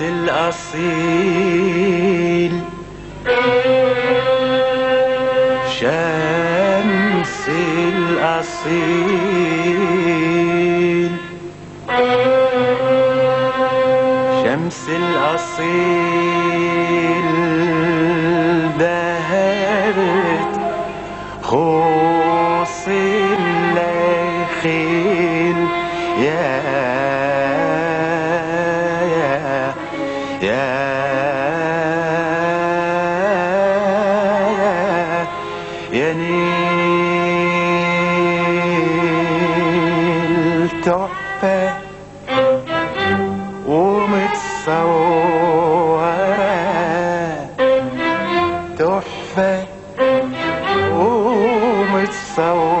الأصيل. شمس الأصيل. شمس الأصيل. ذهبت خوص يا نيل تحفة ومتصورة تحفة ومتصورة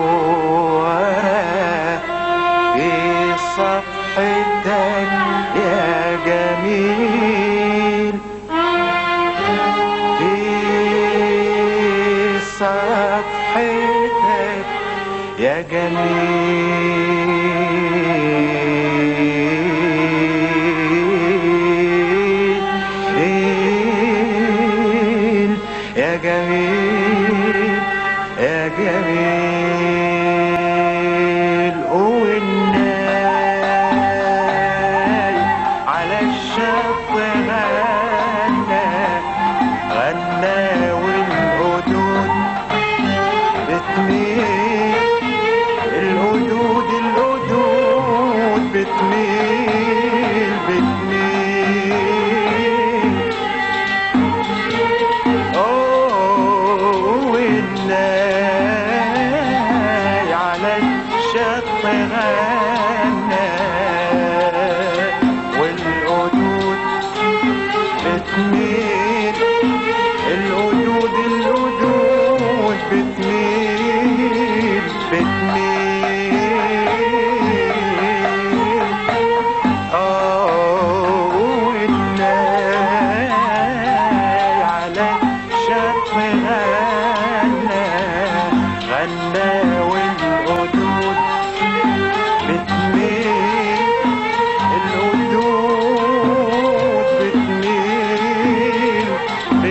صفحتك يا جميل. يا جميل يا جميل.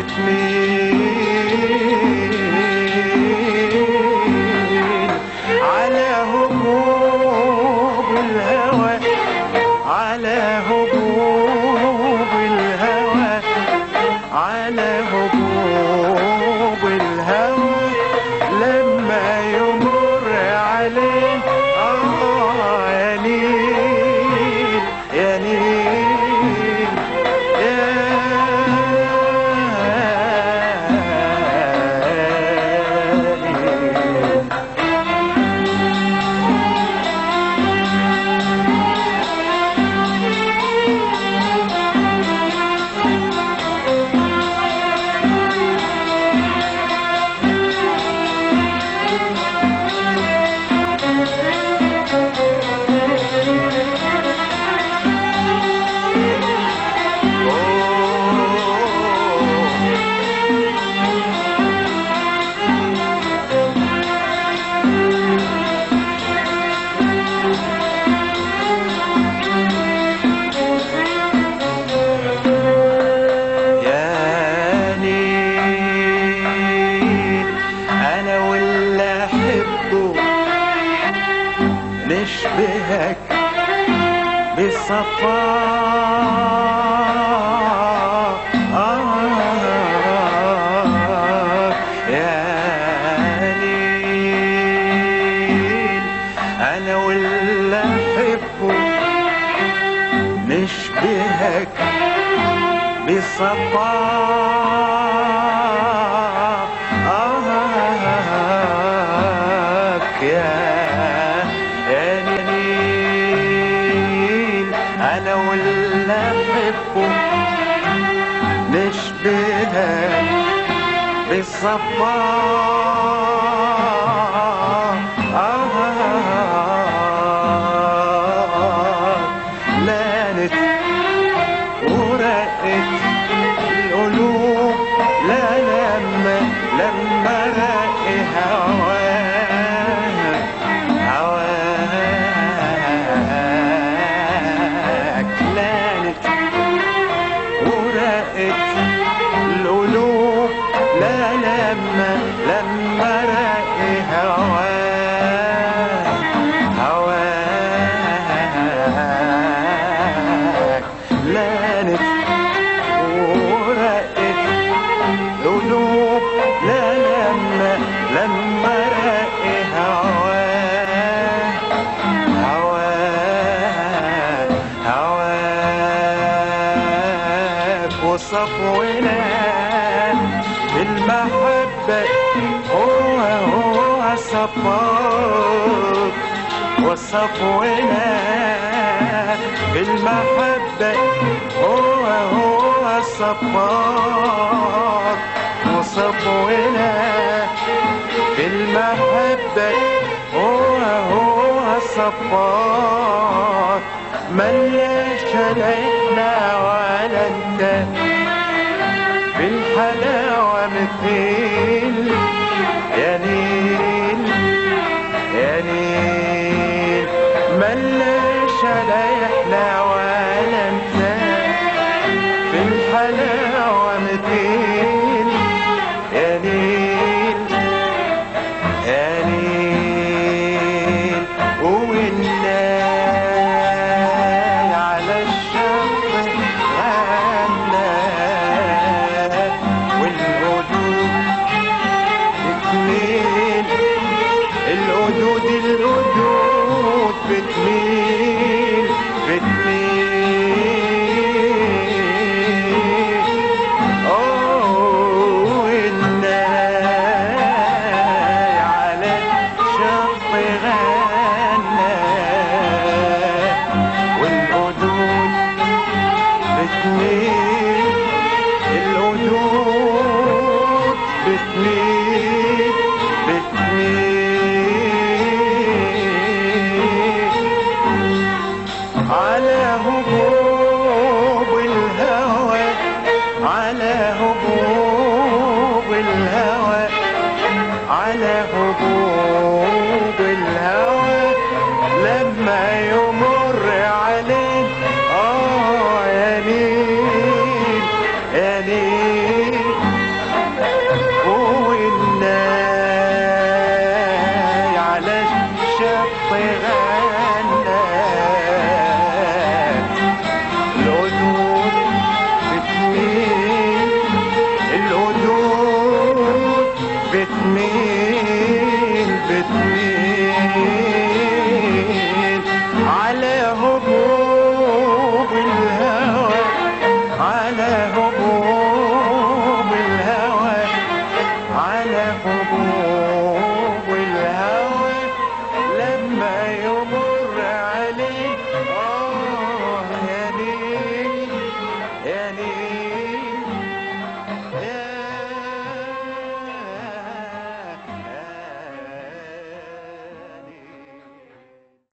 with me. نشبهك آه يا نيل أنا واللي أحبه. نشبهك بصفاء واللي أحبه نشبهك بصفاء آهك لانت ورقت القلوب لا لما لما رق لما رق هواه هواه هواك وصفونا بالمحبة هو هو صفاك. وصفونا بالمحبة هو هو صفاك. الصفار وصفونا المحبة هو هو الصفار مليش علينا ولا أنت. بالحلاوة مثيل يا نيل يا نيل. مليش علينا بتميل على هبوب الهوى على هبوب الهوى على هبوب